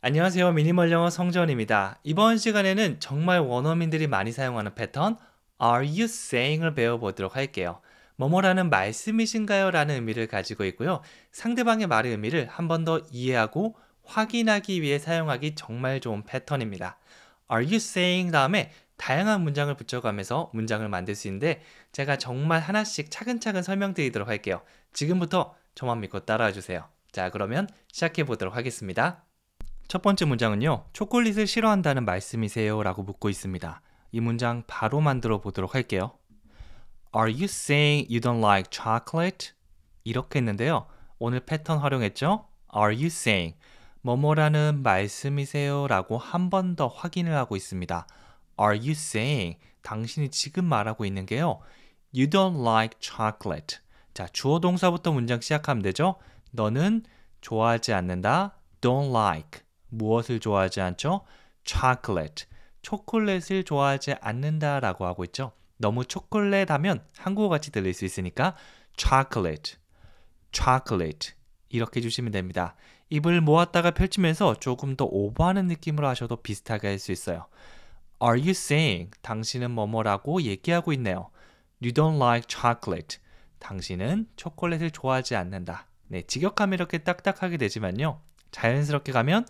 안녕하세요. 미니멀 영어 성전입니다. 이번 시간에는 정말 원어민들이 많이 사용하는 패턴 Are you saying을 배워보도록 할게요. 뭐뭐라는 말씀이신가요? 라는 의미를 가지고 있고요. 상대방의 말의 의미를 한 번 더 이해하고 확인하기 위해 사용하기 정말 좋은 패턴입니다. Are you saying 다음에 다양한 문장을 붙여가면서 문장을 만들 수 있는데 제가 정말 하나씩 차근차근 설명드리도록 할게요. 지금부터 저만 믿고 따라와 주세요. 자, 그러면 시작해 보도록 하겠습니다. 첫 번째 문장은요. 초콜릿을 싫어한다는 말씀이세요? 라고 묻고 있습니다. 이 문장 바로 만들어 보도록 할게요. Are you saying you don't like chocolate? 이렇게 했는데요. 오늘 패턴 활용했죠? Are you saying 뭐뭐라는 말씀이세요? 라고 한 번 더 확인을 하고 있습니다. Are you saying 당신이 지금 말하고 있는 게요. You don't like chocolate. 자, 주어 동사부터 문장 시작하면 되죠? 너는 좋아하지 않는다. don't like. 무엇을 좋아하지 않죠? chocolate. 초콜릿을 좋아하지 않는다라고 하고 있죠. 너무 초콜릿 하면 한국어 같이 들릴 수 있으니까 chocolate, chocolate 이렇게 주시면 됩니다. 입을 모았다가 펼치면서 조금 더 오버하는 느낌으로 하셔도 비슷하게 할 수 있어요. Are you saying 당신은 뭐뭐라고 얘기하고 있네요. You don't like chocolate. 당신은 초콜릿을 좋아하지 않는다. 네, 직역하면 이렇게 딱딱하게 되지만요. 자연스럽게 가면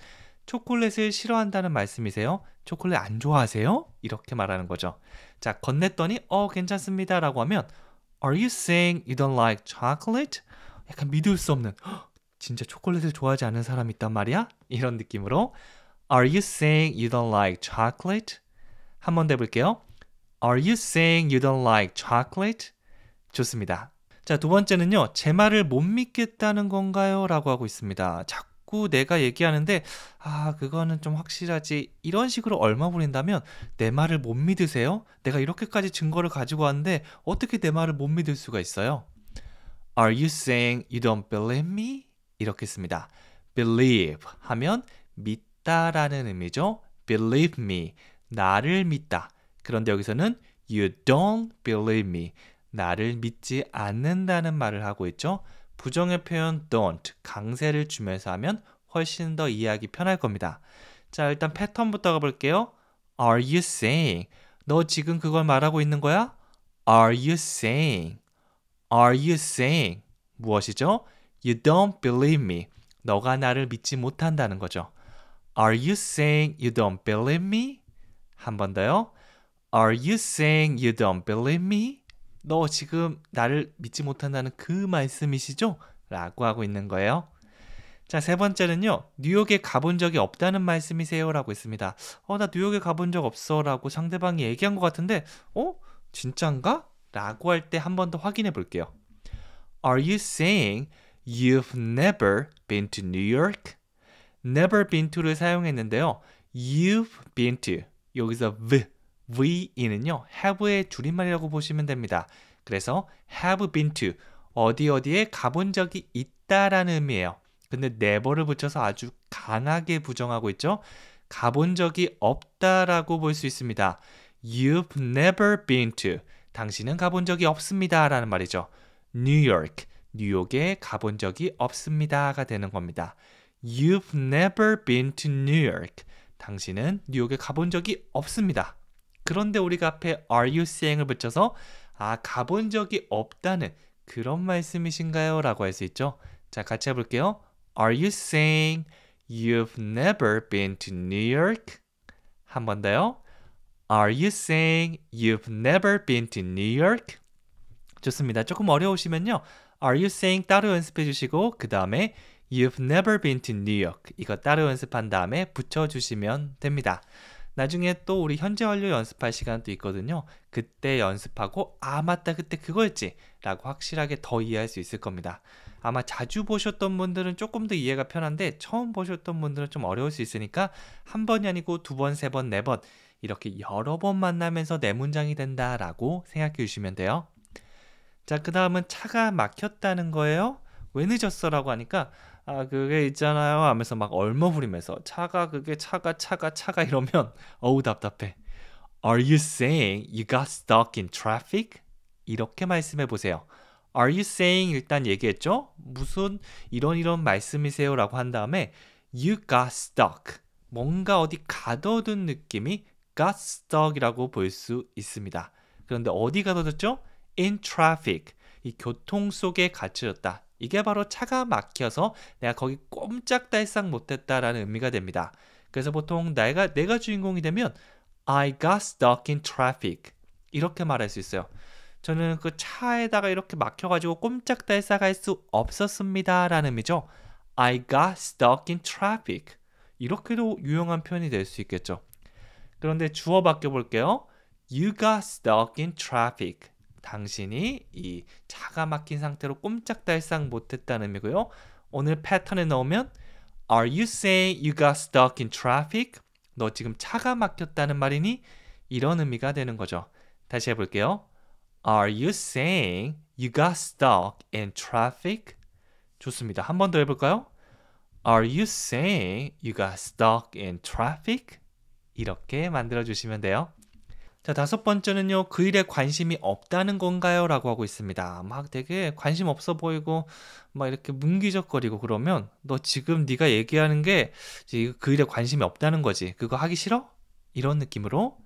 초콜릿을 싫어한다는 말씀이세요? 초콜릿 안 좋아하세요? 이렇게 말하는 거죠. 자, 건넸더니 어 괜찮습니다 라고 하면 Are you saying you don't like chocolate? 약간 믿을 수 없는 진짜 초콜릿을 좋아하지 않는 사람이 있단 말이야? 이런 느낌으로 Are you saying you don't like chocolate? 한 번 더 해볼게요. Are you saying you don't like chocolate? 좋습니다. 자, 두 번째는요. 제 말을 못 믿겠다는 건가요? 라고 하고 있습니다. 자 꾸 내가 얘기하는데 아, 그거는 좀 확실하지. 이런 식으로 얼마 부린다면 내 말을 못 믿으세요? 내가 이렇게까지 증거를 가지고 왔는데 어떻게 내 말을 못 믿을 수가 있어요? Are you saying you don't believe me? 이렇게 씁니다. believe 하면 믿다라는 의미죠. believe me. 나를 믿다. 그런데 여기서는 you don't believe me. 나를 믿지 않는다는 말을 하고 있죠. 부정의 표현 don't, 강세를 주면서 하면 훨씬 더 이해하기 편할 겁니다. 자, 일단 패턴부터 가볼게요. Are you saying? 너 지금 그걸 말하고 있는 거야? Are you saying? Are you saying? 무엇이죠? You don't believe me. 너가 나를 믿지 못한다는 거죠. Are you saying you don't believe me? 한 번 더요. Are you saying you don't believe me? 너 지금 나를 믿지 못한다는 그 말씀이시죠? 라고 하고 있는 거예요. 자, 세 번째는요. 뉴욕에 가본 적이 없다는 말씀이세요? 라고 했습니다. 어, 나 뉴욕에 가본 적 없어. 라고 상대방이 얘기한 것 같은데, 어? 진짠가? 라고 할 때 한 번 더 확인해 볼게요. Are you saying you've never been to New York? never been to를 사용했는데요. you've been to. 여기서 v, v이는요. have의 줄임말이라고 보시면 됩니다. 그래서 have been to. 어디 어디에 가본 적이 있다라는 의미예요. 근데 never를 붙여서 아주 강하게 부정하고 있죠. 가본 적이 없다라고 볼 수 있습니다. You've never been to. 당신은 가본 적이 없습니다. 라는 말이죠. York. 뉴욕에 가본 적이 없습니다가 되는 겁니다. You've never been to New York. 당신은 뉴욕에 가본 적이 없습니다. 그런데 우리가 앞에 are you saying을 붙여서 아, 가본 적이 없다는 그런 말씀이신가요? 라고 할 수 있죠. 자, 같이 해볼게요. Are you saying you've never been to New York? 한 번 더요. Are you saying you've never been to New York? 좋습니다. 조금 어려우시면요. Are you saying 따로 연습해 주시고 그 다음에 You've never been to New York 이거 따로 연습한 다음에 붙여주시면 됩니다. 나중에 또 우리 현재 완료 연습할 시간도 있거든요. 그때 연습하고 아 맞다 그때 그거였지 라고 확실하게 더 이해할 수 있을 겁니다. 아마 자주 보셨던 분들은 조금 더 이해가 편한데 처음 보셨던 분들은 좀 어려울 수 있으니까 한 번이 아니고 두 번, 세 번, 네 번 이렇게 여러 번 만나면서 내 문장이 된다라고 생각해 주시면 돼요. 자, 그 다음은 차가 막혔다는 거예요. 왜 늦었어? 라고 하니까 아 그게 있잖아요 하면서 막 얼머부리면서 차가 그게 차가 차가 차가 이러면 어우 답답해 Are you saying you got stuck in traffic? 이렇게 말씀해 보세요 Are you saying 일단 얘기했죠? 무슨 이런 이런 말씀이세요? 라고 한 다음에 you got stuck. 뭔가 어디 가둬둔 느낌이 got stuck이라고 볼 수 있습니다. 그런데 어디 가둬뒀죠? in traffic. 이 교통 속에 갇혀졌다. 이게 바로 차가 막혀서 내가 거기 꼼짝달싹 못했다라는 의미가 됩니다. 그래서 보통 내가 내가 주인공이 되면 I got stuck in traffic 이렇게 말할 수 있어요. 저는 그 차에다가 이렇게 막혀가지고 꼼짝달싹 할 수 없었습니다라는 의미죠. I got stuck in traffic 이렇게도 유용한 표현이 될 수 있겠죠. 그런데 주어 바뀌어 볼게요. You got stuck in traffic. 당신이 이 차가 막힌 상태로 꼼짝달싹 못했다는 의미고요. 오늘 패턴에 넣으면 Are you saying you got stuck in traffic? 너 지금 차가 막혔다는 말이니? 이런 의미가 되는 거죠. 다시 해볼게요. Are you saying you got stuck in traffic? 좋습니다. 한 번 더 해볼까요? Are you saying you got stuck in traffic? 이렇게 만들어 주시면 돼요. 자, 다섯 번째는요, 그 일에 관심이 없다는 건가요? 라고 하고 있습니다. 막 되게 관심 없어 보이고, 막 이렇게 뭉기적거리고 그러면, 너 지금 네가 얘기하는 게, 그 일에 관심이 없다는 거지. 그거 하기 싫어? 이런 느낌으로,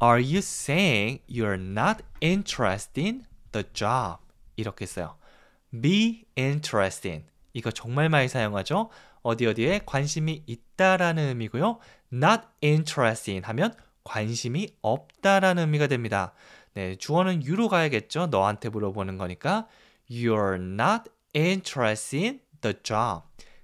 Are you saying you're not interested in the job? 이렇게 써요. Be interested. 이거 정말 많이 사용하죠? 어디 어디에 관심이 있다라는 의미고요. Not interested in 하면 관심이 없다라는 의미가 됩니다. 네, 주어는 you로 가야겠죠. 너한테 물어보는 거니까 you're not interested in the job.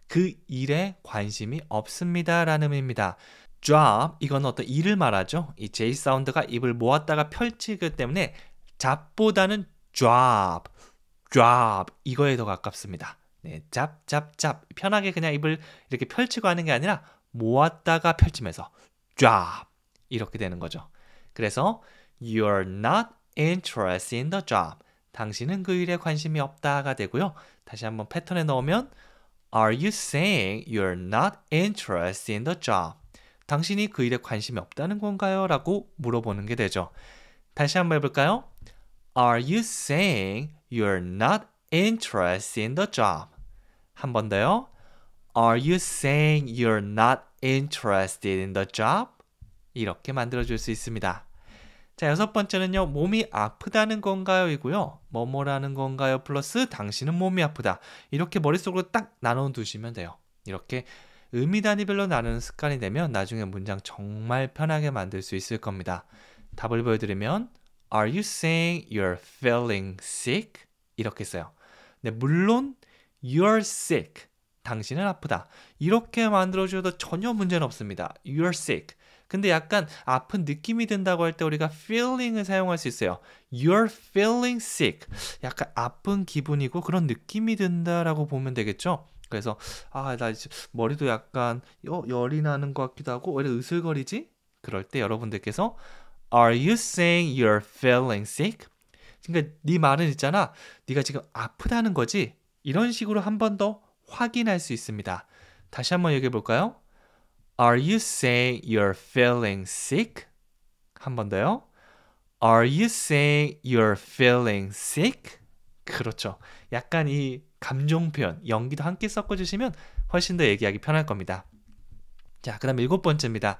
그 일에 관심이 없습니다라는 의미입니다. job 이건 어떤 일을 말하죠. 이 J 사운드가 입을 모았다가 펼치기 때문에 잡보다는 job, job 이거에 더 가깝습니다. 네, 잡, 잡, 잡 편하게 그냥 입을 이렇게 펼치고 하는 게 아니라 모았다가 펼치면서 job 이렇게 되는 거죠. 그래서 you're not interested in the job. 당신은 그 일에 관심이 없다가 되고요. 다시 한번 패턴에 넣으면 Are you saying you're not interested in the job? 당신이 그 일에 관심이 없다는 건가요? 라고 물어보는 게 되죠. 다시 한번 해볼까요? Are you saying you're not interested in the job? 한 번 더요. Are you saying you're not interested in the job? 이렇게 만들어줄 수 있습니다. 자, 여섯 번째는요, 몸이 아프다는 건가요? 이고요. 뭐뭐라는 건가요? 플러스 당신은 몸이 아프다. 이렇게 머릿속으로 딱 나눠 두시면 돼요. 이렇게 의미 단위별로 나누는 습관이 되면 나중에 문장 정말 편하게 만들 수 있을 겁니다. 답을 보여드리면 Are you saying you're feeling sick? 이렇게 써요. 네, 물론 you're sick. 당신은 아프다. 이렇게 만들어줘도 전혀 문제는 없습니다. You're sick. 근데 약간 아픈 느낌이 든다고 할 때 우리가 feeling을 사용할 수 있어요. You're feeling sick. 약간 아픈 기분이고 그런 느낌이 든다라고 보면 되겠죠. 그래서 아나 머리도 약간 어, 열이 나는 것 같기도 하고 왜 으슬거리지? 그럴 때 여러분들께서 Are you saying you're feeling sick? 그러니까 네 말은 있잖아. 네가 지금 아프다는 거지. 이런 식으로 한 번 더 확인할 수 있습니다. 다시 한번 얘기해 볼까요? Are you saying you're feeling sick? 한 번 더요. Are you saying you're feeling sick? 그렇죠. 약간 이 감정 표현, 연기도 함께 섞어 주시면 훨씬 더 얘기하기 편할 겁니다. 자, 그 다음 일곱 번째입니다.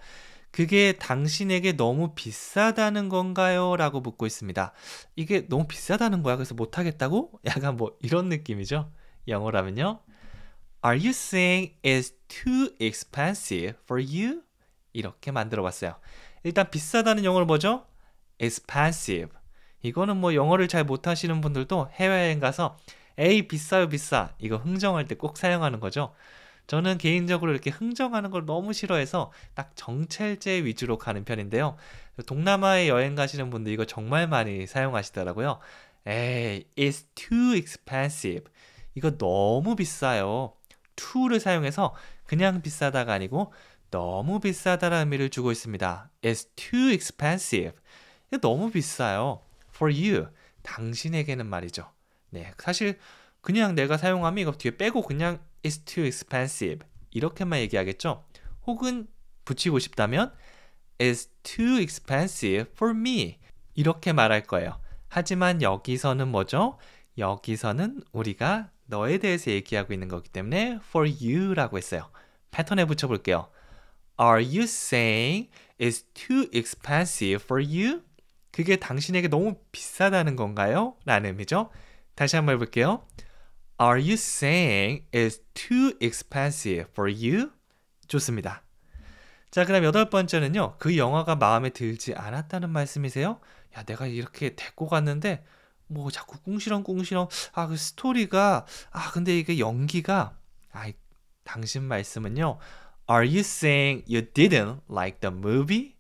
그게 당신에게 너무 비싸다는 건가요? 라고 묻고 있습니다. 이게 너무 비싸다는 거야. 그래서 못 하겠다고? 약간 뭐 이런 느낌이죠. 영어라면요. Are you saying it's too expensive for you? 이렇게 만들어 봤어요. 일단 비싸다는 영어를 뭐죠? expensive. 이거는 뭐 영어를 잘 못하시는 분들도 해외여행 가서 에이 비싸요 비싸 이거 흥정할 때 꼭 사용하는 거죠. 저는 개인적으로 이렇게 흥정하는 걸 너무 싫어해서 딱 정찰제 위주로 가는 편인데요. 동남아에 여행 가시는 분들 이거 정말 많이 사용하시더라고요. 에이, it's too expensive. 이거 너무 비싸요. To를 사용해서 그냥 비싸다가 아니고 너무 비싸다라는 의미를 주고 있습니다. It's too expensive. 너무 비싸요. For you. 당신에게는 말이죠. 네, 사실 그냥 내가 사용하면 이거 뒤에 빼고 그냥 It's too expensive. 이렇게만 얘기하겠죠. 혹은 붙이고 싶다면 It's too expensive for me. 이렇게 말할 거예요. 하지만 여기서는 뭐죠? 여기서는 우리가 너에 대해서 얘기하고 있는 거기 때문에 for you라고 했어요. 패턴에 붙여볼게요. Are you saying it's too expensive for you? 그게 당신에게 너무 비싸다는 건가요? 라는 의미죠. 다시 한번 해볼게요. Are you saying it's too expensive for you? 좋습니다. 자, 그럼 여덟 번째는요. 그 영화가 마음에 들지 않았다는 말씀이세요? 야, 내가 이렇게 데리고 갔는데 뭐 자꾸 꿍시렁꿍시렁 아, 그 스토리가 아, 근데 이게 연기가 아, 당신 말씀은요. Are you saying you didn't like the movie?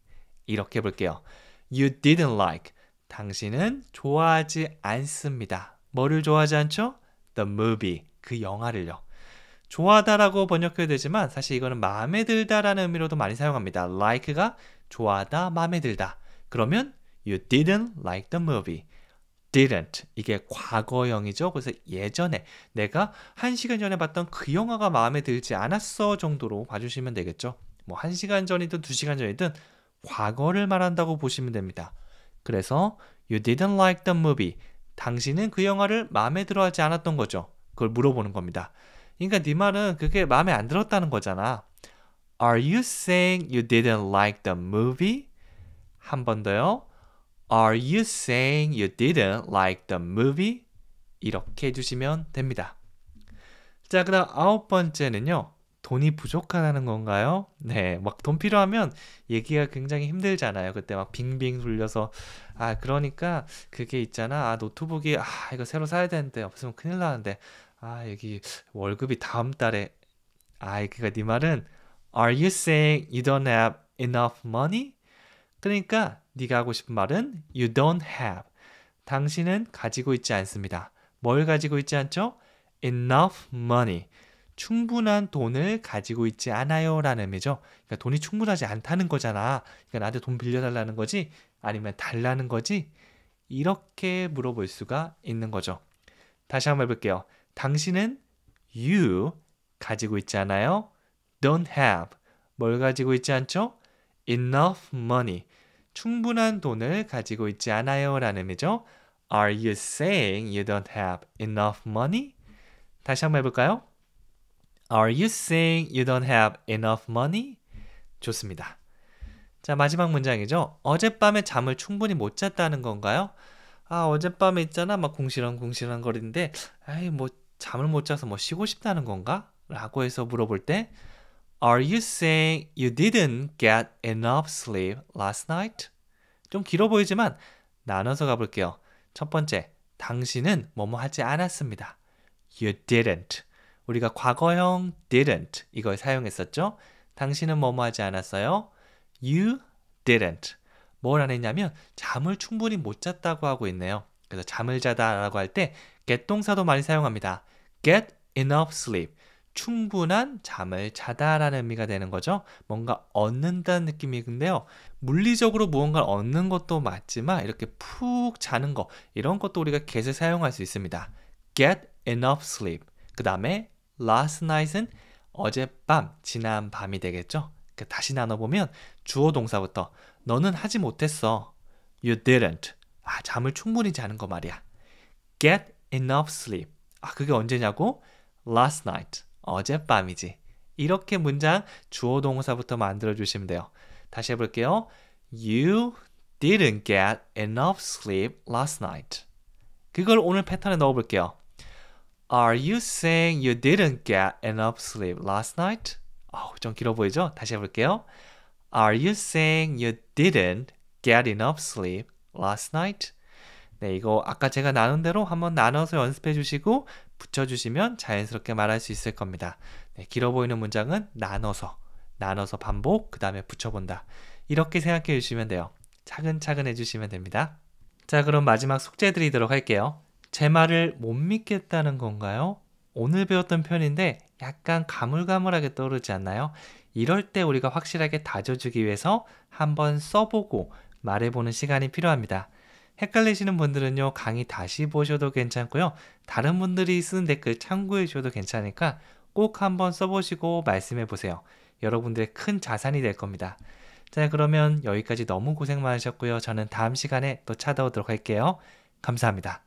이렇게 볼게요. You didn't like. 당신은 좋아하지 않습니다. 뭐를 좋아하지 않죠? The movie. 그 영화를요. 좋아하다라고 번역해야 되지만 사실 이거는 마음에 들다라는 의미로도 많이 사용합니다. like가 좋아하다, 마음에 들다. 그러면 you didn't like the movie. Didn't 이게 과거형이죠. 그래서 예전에 내가 한 시간 전에 봤던 그 영화가 마음에 들지 않았어 정도로 봐주시면 되겠죠. 뭐 한 시간 전이든 두 시간 전이든 과거를 말한다고 보시면 됩니다. 그래서 you didn't like the movie. 당신은 그 영화를 마음에 들어하지 않았던 거죠. 그걸 물어보는 겁니다. 그러니까 네 말은 그게 마음에 안 들었다는 거잖아. Are you saying you didn't like the movie? 한 번 더요. Are you saying you didn't like the movie? 이렇게 해주시면 됩니다. 자, 그 다음 아홉 번째는요. 돈이 부족하다는 건가요? 네, 막 돈 필요하면 얘기가 굉장히 힘들잖아요. 그때 막 빙빙 돌려서 아 그러니까 그게 있잖아. 아 노트북이 아 이거 새로 사야 되는데 없으면 큰일 나는데 아 여기 월급이 다음 달에 아 그러니까 네 말은 Are you saying you don't have enough money? 그러니까 네가 하고 싶은 말은 you don't have. 당신은 가지고 있지 않습니다. 뭘 가지고 있지 않죠? enough money. 충분한 돈을 가지고 있지 않아요 라는 의미죠. 그러니까 돈이 충분하지 않다는 거잖아. 그러니까 나한테 돈 빌려달라는 거지? 아니면 달라는 거지? 이렇게 물어볼 수가 있는 거죠. 다시 한번 해볼게요. 당신은 you 가지고 있지 않아요? don't have. 뭘 가지고 있지 않죠? Enough money. 충분한 돈을 가지고 있지 않아요 라는 의미죠. Are you saying you don't have enough money? 다시 한번 해볼까요? Are you saying you don't have enough money? 좋습니다. 자, 마지막 문장이죠. 어젯밤에 잠을 충분히 못 잤다는 건가요? 아, 어젯밤에 있잖아. 막 궁시렁궁시렁 거리는데, 아이, 뭐, 잠을 못 자서 뭐 쉬고 싶다는 건가? 라고 해서 물어볼 때, Are you saying you didn't get enough sleep last night? 좀 길어 보이지만 나눠서 가볼게요. 첫 번째, 당신은 뭐뭐 하지 않았습니다. You didn't. 우리가 과거형 didn't 이걸 사용했었죠. 당신은 뭐뭐 하지 않았어요. You didn't. 뭘 안 했냐면 잠을 충분히 못 잤다고 하고 있네요. 그래서 잠을 자다라고 할 때 get 동사도 많이 사용합니다. get enough sleep. 충분한 잠을 자다라는 의미가 되는 거죠. 뭔가 얻는다는 느낌인데요. 물리적으로 무언가를 얻는 것도 맞지만 이렇게 푹 자는 거 이런 것도 우리가 get을 사용할 수 있습니다. get enough sleep. 그 다음에 last night은 어젯밤, 지난 밤이 되겠죠. 그 다시 나눠보면 주어 동사부터 너는 하지 못했어. You didn't. 아, 잠을 충분히 자는 거 말이야. Get enough sleep. 아, 그게 언제냐고? Last night. 어젯밤이지. 이렇게 문장 주어 동사부터 만들어 주시면 돼요. 다시 해볼게요. You didn't get enough sleep last night. 그걸 오늘 패턴에 넣어볼게요. Are you saying you didn't get enough sleep last night? 어, 좀 길어 보이죠? 다시 해볼게요. Are you saying you didn't get enough sleep last night? 네, 이거 아까 제가 나눈 대로 한번 나눠서 연습해 주시고 붙여주시면 자연스럽게 말할 수 있을 겁니다. 네, 길어 보이는 문장은 나눠서, 나눠서 반복, 그 다음에 붙여본다. 이렇게 생각해 주시면 돼요. 차근차근 해주시면 됩니다. 자, 그럼 마지막 숙제 드리도록 할게요. 제 말을 못 믿겠다는 건가요? 오늘 배웠던 편인데 약간 가물가물하게 떠오르지 않나요? 이럴 때 우리가 확실하게 다져주기 위해서 한번 써보고 말해보는 시간이 필요합니다. 헷갈리시는 분들은요, 강의 다시 보셔도 괜찮고요. 다른 분들이 쓰는 댓글 참고해 주셔도 괜찮으니까 꼭 한번 써보시고 말씀해 보세요. 여러분들의 큰 자산이 될 겁니다. 자, 그러면 여기까지 너무 고생 많으셨고요. 저는 다음 시간에 또 찾아오도록 할게요. 감사합니다.